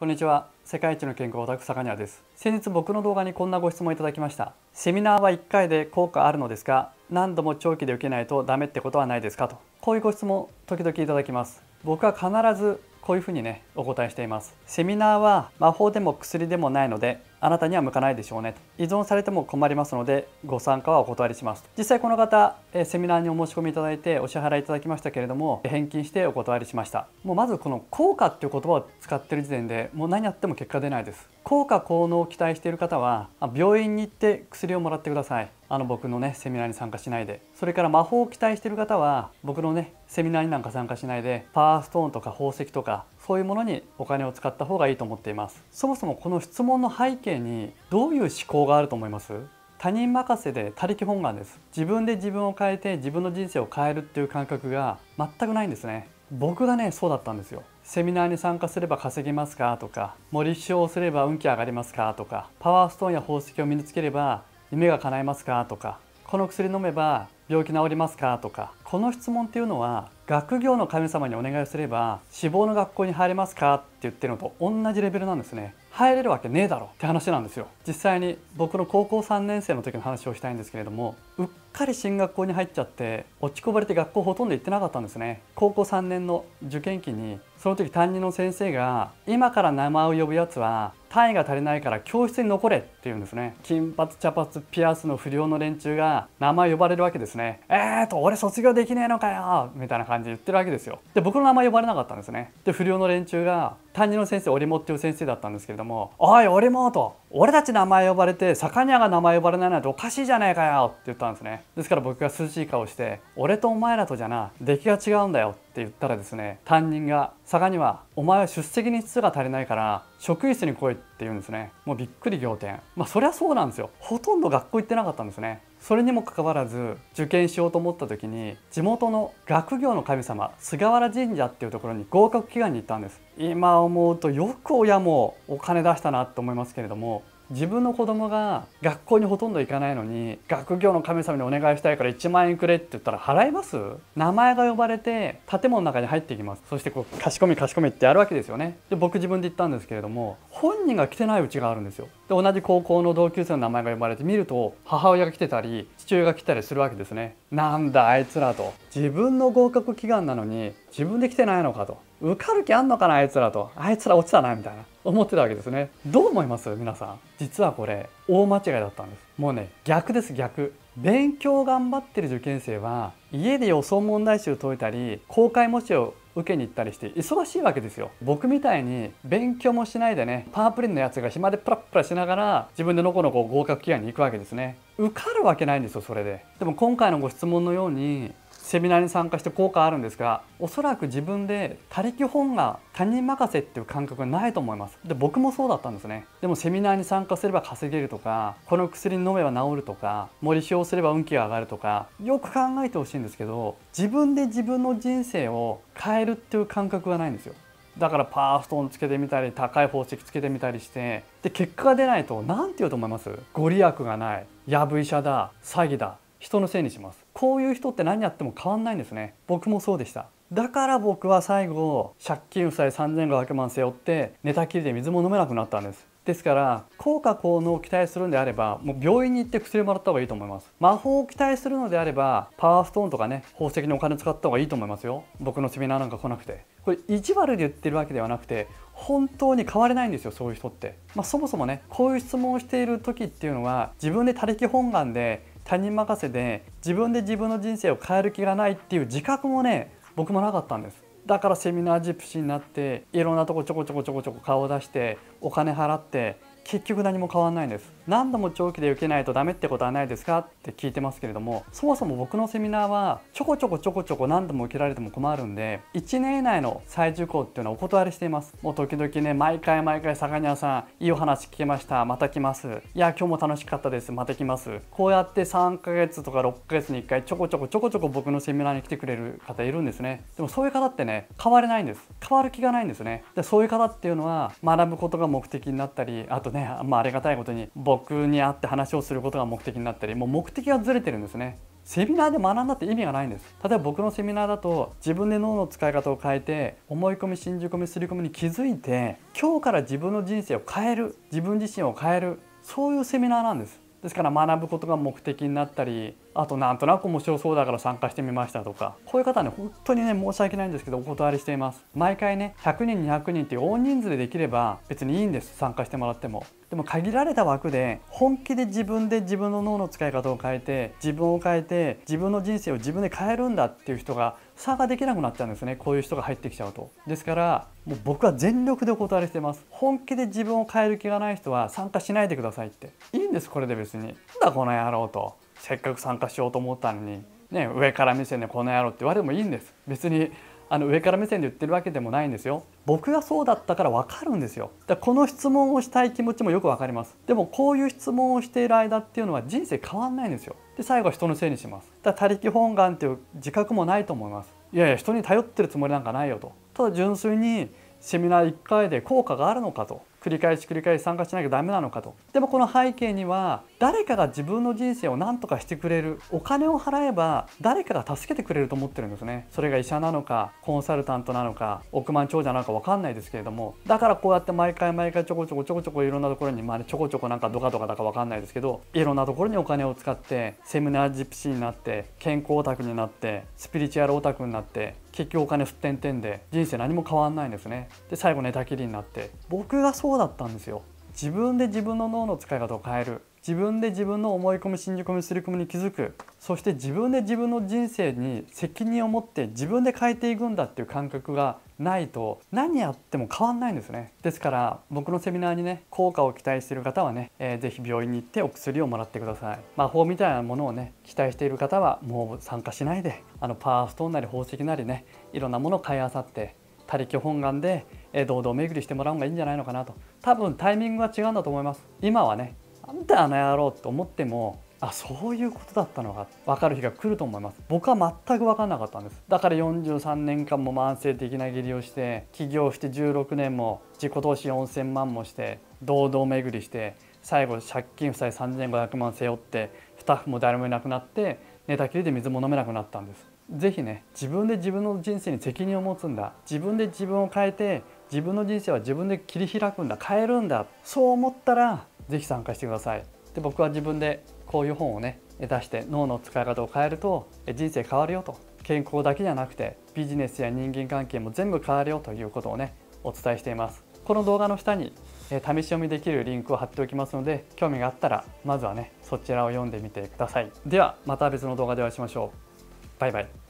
こんにちは。世界一の健康オタク坂庭です。先日僕の動画にこんなご質問いただきました。セミナーは1回で効果あるのですが何度も長期で受けないとダメってことはないですか？と。こういうご質問時々いただきます。僕は必ずこういうふうにねお答えしています。セミナーは魔法でも薬でもないのであなたには向かないでしょうね。依存されても困りますのでご参加はお断りします。実際この方セミナーにお申し込みいただいてお支払いいただきましたけれども返金してお断りしました。もうまずこの効果っていう言葉を使ってる時点でもう何やっても結果出ないです。効果効能を期待している方は病院に行って薬をもらってください。あの僕のねセミナーに参加しないで。それから魔法を期待している方は僕のねセミナーになんか参加しないでパワーストーンとか宝石とかそういうものにお金を使った方がいいと思っています。そもそもこの質問の背景にどういう思考があると思います？他人任せで他力本願です。自分で自分を変えて自分の人生を変えるっていう感覚が全くないんですね。僕がねそうだったんですよ。セミナーに参加すれば稼げますか？とか森師匠をすれば運気上がりますか？とかパワーストーンや宝石を身につければ夢が叶いますか？とかこの薬飲めば病気治りますか？とかこの質問っていうのは学業の神様にお願いすれば志望の学校に入れますか？って言ってるのと同じレベルなんですね。入れるわけねえだろって話なんですよ。実際に僕の高校3年生の時の話をしたいんですけれどもうっかり進学校に入っちゃって落ちこぼれて学校ほとんど行ってなかったんですね。高校3年の受験期にその時担任の先生が今から名前を呼ぶやつは単位が足りないから教室に残れって言うんですね。金髪茶髪ピアスの不良の連中が名前呼ばれるわけですね。えーと俺卒業できねえのかよみたいな感じで言ってるわけですよ。で僕の名前呼ばれなかったんですね。で不良の連中が担任の先生折茂っていう先生だったんですけれども「おい折茂」と「俺たち名前呼ばれて魚屋が名前呼ばれないなんておかしいじゃねえかよ」って言ったんですね。ですから僕が涼しい顔して「俺とお前らとじゃな出来が違うんだよ」って言ったらですね担任が「坂にはお前は出席日数が足りないから職員室に来い」って言うんですね。もうびっくり仰天。まあそりゃそうなんですよ。ほとんど学校行ってなかったんですね。それにもかかわらず受験しようと思った時に地元の学業の神様菅原神社っていうところに合格祈願に行ったんです。今思うとよく親もお金出したなと思いますけれども自分の子供が学校にほとんど行かないのに学業の神様にお願いしたいから1万円くれって言ったら払います？名前が呼ばれて建物の中に入っていきます。そしてこう貸し込み貸し込みってやるわけですよね。で僕自分で言ったんですけれども本人が来てないうちがあるんですよ。で同じ高校の同級生の名前が呼ばれて見ると母親が来てたり父親が来たりするわけですね。なんだあいつらと。自分の合格祈願なのに自分で来てないのかと。受かる気あんのかなあいつらと。あいつら落ちたなみたいな。思ってたわけですね。どう思います？皆さん。実はこれ大間違いだったんです。もうね逆です逆。勉強頑張ってる受験生は家で予想問題集解いたり公開模試を受けに行ったりして忙しいわけですよ。僕みたいに勉強もしないでねパワープリンのやつが暇でプラプラしながら自分でのこのこ合格祈願に行くわけですね。受かるわけないんですよそれで。でも今回のご質問のようにセミナーに参加して効果あるんですがおそらく自分で他力本が他人任せっていう感覚がないと思います。で僕もそうだったんですね。でもセミナーに参加すれば稼げるとかこの薬飲めば治るとか森使用すれば運気が上がるとかよく考えてほしいんですけど自分で自分の人生を変えるっていう感覚がないんですよ。だからパワーストーンつけてみたり高い宝石つけてみたりしてで結果が出ないと何て言うと思います？ご利益がない。やぶ医者だ。詐欺だ。人のせいにします。こういう人って何やっても変わんないんですね。僕もそうでした。だから僕は最後借金負債3500万背負って寝たきりで水も飲めなくなったんです。ですから効果効能を期待するんであればもう病院に行って薬をもらった方がいいと思います。魔法を期待するのであればパワーストーンとかね宝石にお金使った方がいいと思いますよ。僕のセミナーなんか来なくて。これ意地悪で言ってるわけではなくて本当に変われないんですよそういう人って、まあ、そもそもねこういう質問をしている時っていうのは自分で他力本願で他人任せで自分で自分の人生を変える気がないっていう自覚もね僕もなかったんです。だからセミナージプシーになっていろんなとこちょこちょこちょこちょこ顔を出してお金払って結局何も変わらないんです。何度も長期で受けないとダメってことはないですか？って聞いてますけれどもそもそも僕のセミナーはちょこちょこちょこちょこ何度も受けられても困るんで1年以内の再受講っていうのはお断りしていますもう時々ね毎回毎回坂庭さんいいお話聞けましたまた来ますいや今日も楽しかったですまた来ますこうやって3ヶ月とか6ヶ月に1回ちょこちょこちょこちょこ僕のセミナーに来てくれる方いるんですねでもそういう方ってね変われないんです変わる気がないんですねでそういう方っていうのは学ぶことが目的になったりあとね、まあ、ありがたいことに僕に会って話をすることが目的になったりもう目的がずれてるんですね。セミナーで学んだって意味がないんです。例えば僕のセミナーだと自分で脳の使い方を変えて思い込み信じ込み刷り込みに気づいて今日から自分の人生を変える自分自身を変えるそういうセミナーなんです。ですから学ぶことが目的になったりあとなんとなく面白そうだから参加してみましたとかこういう方はね本当にね申し訳ないんですけどお断りしています。毎回ね100人200人っていう大人数でできれば別にいいんです。参加してもらっても。でも限られた枠で本気で自分で自分の脳の使い方を変えて自分を変えて自分の人生を自分で変えるんだっていう人が差ができなくなっちゃうんですね。こういう人が入ってきちゃうと。ですからもう僕は全力でお断りしてます。本気で自分を変える気がない人は参加しないでくださいって。いいんですこれで別に。なんだこの野郎と。せっかく参加しようと思ったのに、ね、上から目線でこの野郎って言われてもいいんです。別にあの上から目線で言ってるわけでもないんですよ。僕がそうだったから分かるんですよ。だこの質問をしたい気持ちもよく分かります。でもこういう質問をしている間っていうのは人生変わんないんですよ。で最後は人のせいにします。だから他力本願っていう自覚もないと思います。いやいや人に頼ってるつもりなんかないよと。ただ純粋にセミナー1回で効果があるのかと。繰り返し繰り返し参加しなきゃダメなのかと。でもこの背景には誰かが自分の人生を何とかしてくれるお金を払えば誰かが助けてくれると思ってるんですね。それが医者なのかコンサルタントなのか億万長者なのか分かんないですけれども。だからこうやって毎回毎回ちょこちょこちょこちょこいろんなところにまあ、ちょこちょこなんかドカドカだか分かんないですけどいろんなところにお金を使ってセミナージプシーになって健康オタクになってスピリチュアルオタクになって結局お金すってんてんで人生何も変わんないんですね。で最後寝たきりになって僕がそうだったんですよ。自分で自分の脳の使い方を変える。自分で自分の思い込み信じ込みすり込みに気づく。そして自分で自分の人生に責任を持って自分で変えていくんだっていう感覚がないと何やっても変わんないんですね。ですから僕のセミナーにね効果を期待している方はね、えー、ぜひ病院に行ってお薬をもらってください。魔法みたいなものをね期待している方はもう参加しないであのパワーストーンなり宝石なりねいろんなものを買いあさって他力本願で堂々巡りしてもらうのがいいんじゃないのかなと。多分タイミングが違うんだと思います。今はねなんであの野郎と思ってもあそういうことだったのか。分かる日が来ると思います。僕は全く分かんなかったんです。だから43年間も慢性的な下痢をして起業して16年も自己投資4000万もして堂々巡りして最後借金負債3500万背負ってスタッフも誰もいなくなって寝たきりで水も飲めなくなったんです。是非ね自分で自分の人生に責任を持つんだ。自分で自分を変えて自分の人生は自分で切り開くんだ。変えるんだ。そう思ったら是非参加してください。で僕は自分でこういう本をね出して脳の使い方を変えると人生変わるよと。健康だけじゃなくてビジネスや人間関係も全部変わるよということをねお伝えしています。この動画の下に試し読みできるリンクを貼っておきますので興味があったらまずはねそちらを読んでみてください。ではまた別の動画でお会いしましょう。バイバイ。